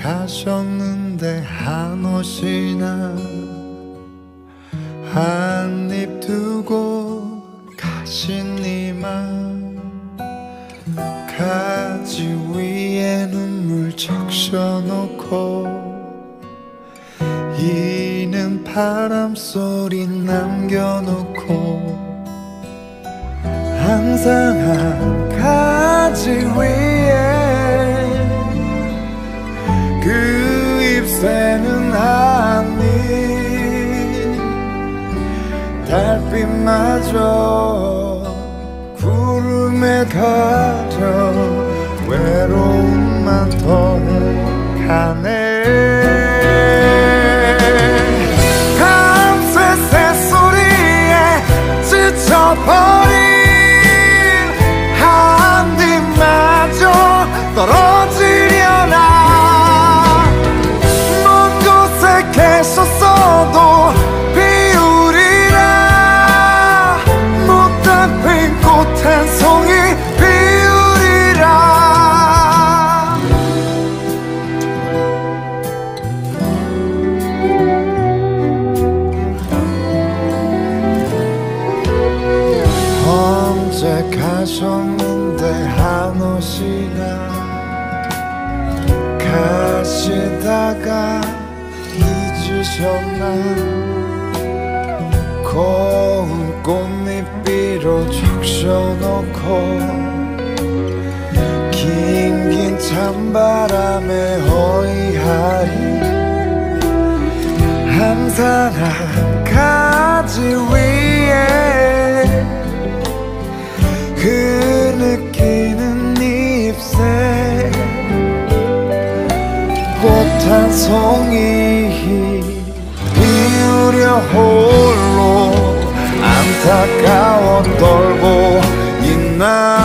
가셨는데 한 옷이나 한 입 두고 가시니만 가지 위에 눈물 적셔놓고 이는 바람 소리 남겨놓고 항상 한 가지 위 새는 아닌 달빛마저 구름에 가려 가셨는데 한옷이나 가시다가 잊으셨나 고운 꽃잎비로 적셔놓고 긴긴 찬바람에 허이하이 꽃한 송이 피우려 홀로 안타까워 떨고 있나